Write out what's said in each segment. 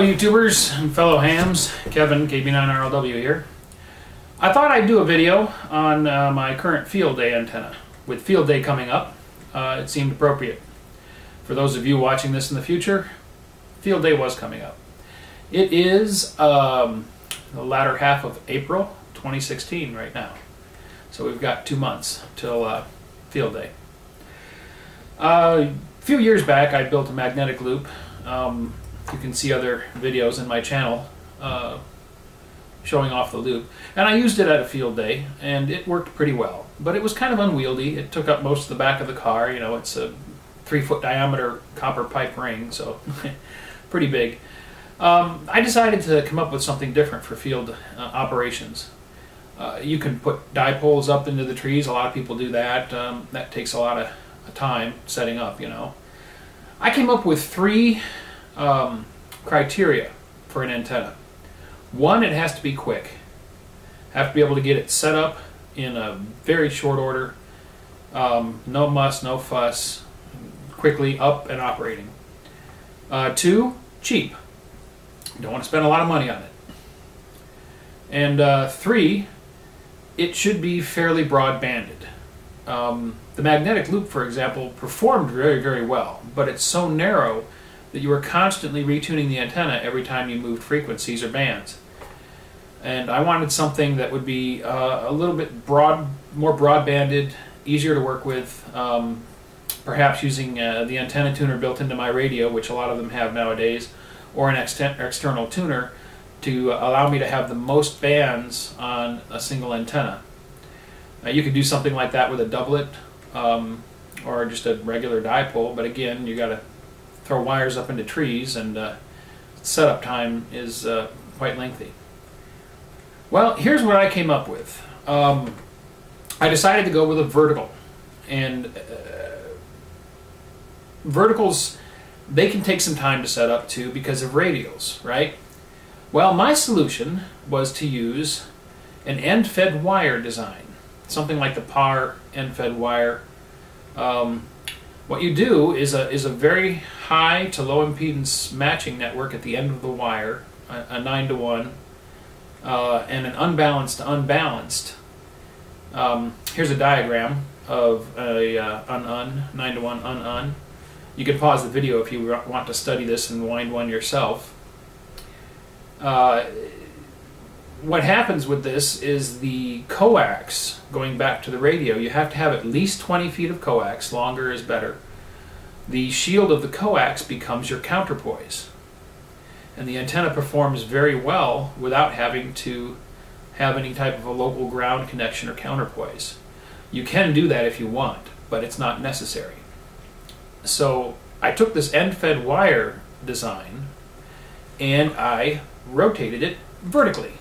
Hello YouTubers and fellow hams, Kevin, KB9RLW here. I thought I'd do a video on uh, my current field day antenna. With field day coming up, uh, it seemed appropriate. For those of you watching this in the future, field day was coming up. It is um, the latter half of April 2016 right now. So we've got two months till uh, field day. Uh, a few years back I built a magnetic loop um, you can see other videos in my channel uh, showing off the loop. And I used it at a field day, and it worked pretty well. But it was kind of unwieldy. It took up most of the back of the car. You know, it's a three foot diameter copper pipe ring, so pretty big. Um, I decided to come up with something different for field uh, operations. Uh, you can put dipoles up into the trees. A lot of people do that. Um, that takes a lot of time setting up, you know. I came up with three um, criteria for an antenna. One, it has to be quick. Have to be able to get it set up in a very short order. Um, no muss, no fuss. Quickly up and operating. Uh, two, cheap. Don't want to spend a lot of money on it. And uh, three, it should be fairly broad banded. Um, the magnetic loop, for example, performed very, very well, but it's so narrow that you were constantly retuning the antenna every time you moved frequencies or bands. And I wanted something that would be uh, a little bit broad, more broadbanded, easier to work with, um, perhaps using uh, the antenna tuner built into my radio, which a lot of them have nowadays, or an external tuner to allow me to have the most bands on a single antenna. Now you could do something like that with a doublet um, or just a regular dipole, but again, you got to throw wires up into trees, and uh, setup time is uh, quite lengthy. Well, here's what I came up with. Um, I decided to go with a vertical, and uh, verticals they can take some time to set up too because of radials, right? Well, my solution was to use an end-fed wire design, something like the PAR end-fed wire. Um, what you do is a, is a very high to low impedance matching network at the end of the wire, a, a 9 to 1, uh, and an unbalanced to unbalanced. Um, here's a diagram of a uh, un-un, 9 to 1 un-un. You can pause the video if you want to study this and wind one yourself. Uh, what happens with this is the coax going back to the radio, you have to have at least 20 feet of coax, longer is better the shield of the coax becomes your counterpoise. And the antenna performs very well without having to have any type of a local ground connection or counterpoise. You can do that if you want, but it's not necessary. So I took this end-fed wire design and I rotated it vertically.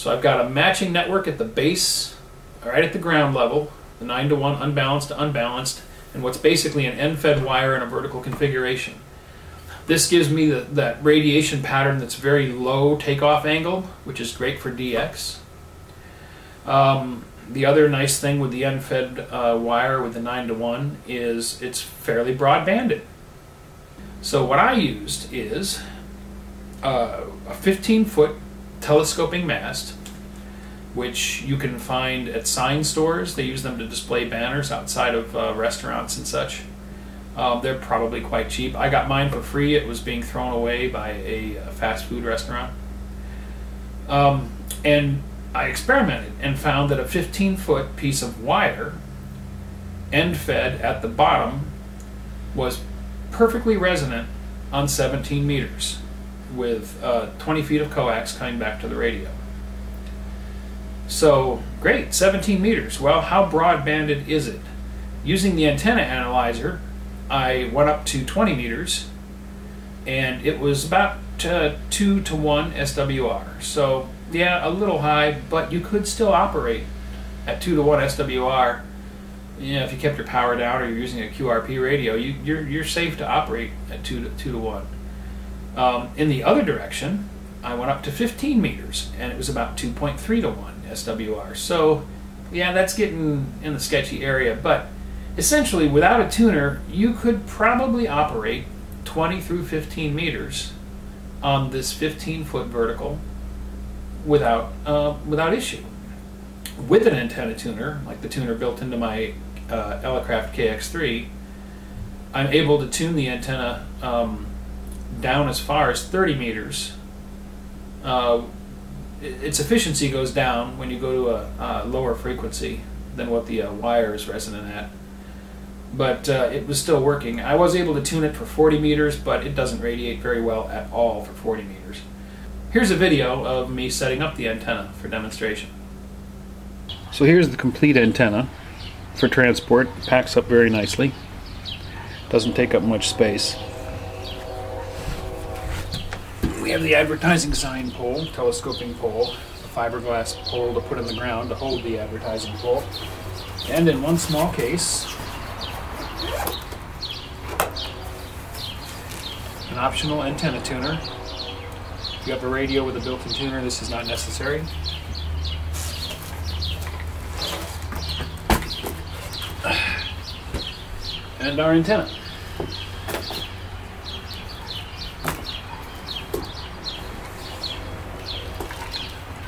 So I've got a matching network at the base, right at the ground level, the 9 to 1 unbalanced to unbalanced, and what's basically an end-fed wire in a vertical configuration. This gives me the, that radiation pattern that's very low takeoff angle, which is great for DX. Um, the other nice thing with the end-fed uh, wire with the 9 to 1 is it's fairly broad banded. So what I used is uh, a 15 foot telescoping mast which you can find at sign stores. They use them to display banners outside of uh, restaurants and such. Um, they're probably quite cheap. I got mine for free. It was being thrown away by a, a fast food restaurant. Um, and I experimented and found that a 15 foot piece of wire, end fed at the bottom, was perfectly resonant on 17 meters with uh, 20 feet of coax coming back to the radio. So, great, 17 meters. Well, how broadbanded is it? Using the antenna analyzer, I went up to 20 meters, and it was about uh, 2 to 1 SWR. So, yeah, a little high, but you could still operate at 2 to 1 SWR. You know, if you kept your power down or you're using a QRP radio, you, are you're, you're safe to operate at 2 to, two to 1. Um, in the other direction, I went up to 15 meters, and it was about 2.3 to 1. SWR. So, yeah, that's getting in the sketchy area, but essentially, without a tuner, you could probably operate 20 through 15 meters on this 15 foot vertical without uh, without issue. With an antenna tuner, like the tuner built into my uh, Elecraft KX3, I'm able to tune the antenna um, down as far as 30 meters. Uh, its efficiency goes down when you go to a, a lower frequency than what the uh, wire is resonant at. But uh, it was still working. I was able to tune it for 40 meters, but it doesn't radiate very well at all for 40 meters. Here's a video of me setting up the antenna for demonstration. So here's the complete antenna for transport. Packs up very nicely. Doesn't take up much space. We have the advertising sign pole, telescoping pole, a fiberglass pole to put in the ground to hold the advertising pole, and in one small case, an optional antenna tuner if you have a radio with a built-in tuner, this is not necessary. And our antenna.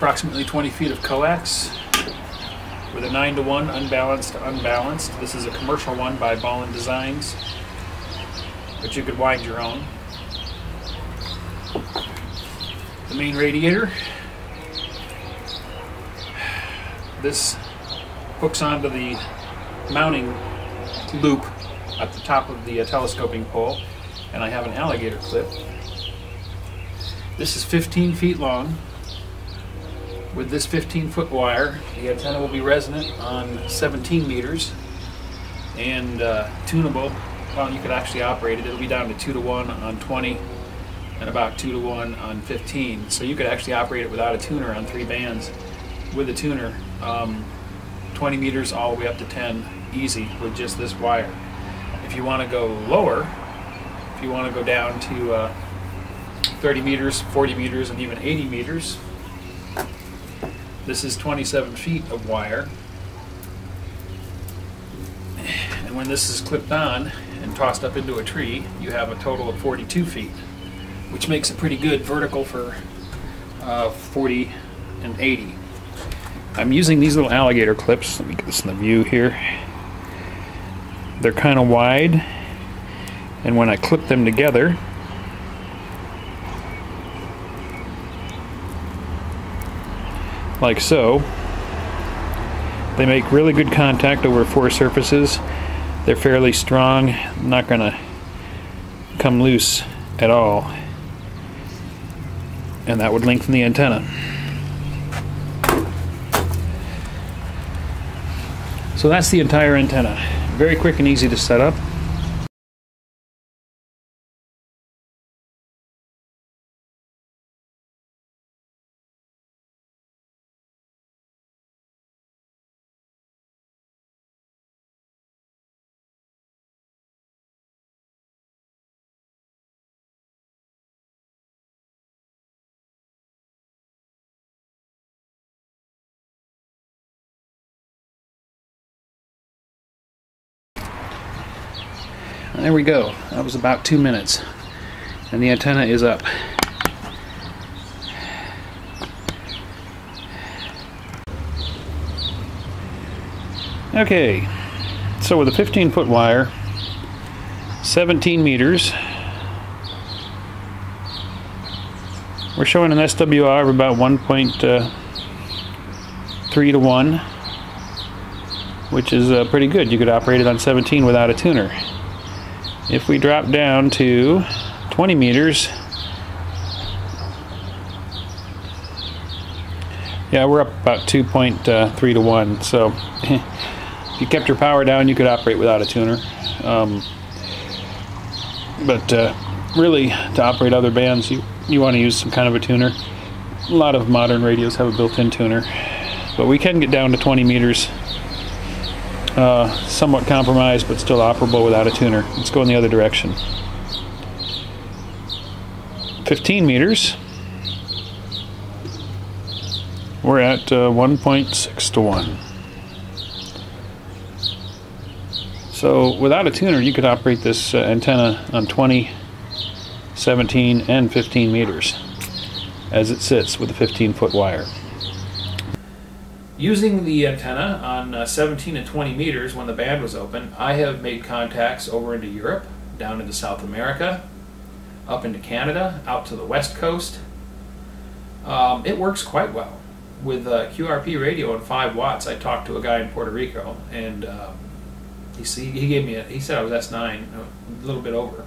Approximately 20 feet of coax with a 9 to 1 unbalanced to unbalanced. This is a commercial one by Balun Designs, but you could wind your own the main radiator. This hooks onto the mounting loop at the top of the uh, telescoping pole, and I have an alligator clip. This is 15 feet long. With this 15 foot wire, the antenna will be resonant on 17 meters and uh, tunable. Well, you could actually operate it. It'll be down to 2 to 1 on 20 and about 2 to 1 on 15. So you could actually operate it without a tuner on three bands with a tuner. Um, 20 meters all the way up to 10 easy with just this wire. If you want to go lower, if you want to go down to uh, 30 meters, 40 meters, and even 80 meters, this is 27 feet of wire. And when this is clipped on and tossed up into a tree, you have a total of 42 feet which makes it pretty good vertical for uh, 40 and 80. I'm using these little alligator clips. Let me get this in the view here. They're kind of wide, and when I clip them together, like so, they make really good contact over four surfaces. They're fairly strong, not to come loose at all and that would lengthen the antenna. So that's the entire antenna. Very quick and easy to set up. There we go. That was about two minutes. And the antenna is up. Okay, so with a 15 foot wire, 17 meters, we're showing an SWR of about 1.3 uh, to 1, which is uh, pretty good. You could operate it on 17 without a tuner. If we drop down to 20 meters, yeah, we're up about 2.3 uh, to 1. So if you kept your power down, you could operate without a tuner. Um, but uh, really, to operate other bands, you, you want to use some kind of a tuner. A lot of modern radios have a built-in tuner. But we can get down to 20 meters uh, somewhat compromised but still operable without a tuner. Let's go in the other direction. 15 meters. We're at uh, 1.6 to 1. So without a tuner you could operate this uh, antenna on 20, 17 and 15 meters as it sits with a 15 foot wire. Using the antenna on uh, 17 and 20 meters when the band was open, I have made contacts over into Europe, down into South America, up into Canada, out to the west coast. Um, it works quite well. With uh, QRP radio and 5 watts, I talked to a guy in Puerto Rico, and um, he, he gave me a, he said I was S9, a little bit over.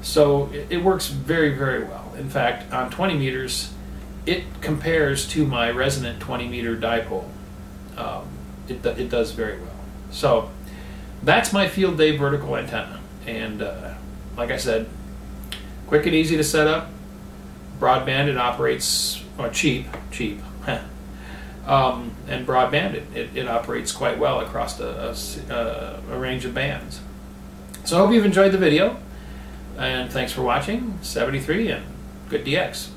So it, it works very, very well. In fact, on 20 meters, it compares to my resonant 20 meter dipole. Um, it, it does very well. So that's my field day vertical antenna. And uh, like I said, quick and easy to set up. Broadband, it operates, or cheap, cheap. um, and broadband, it, it, it, operates quite well across a, a, a range of bands. So I hope you've enjoyed the video. And thanks for watching. 73 and good DX.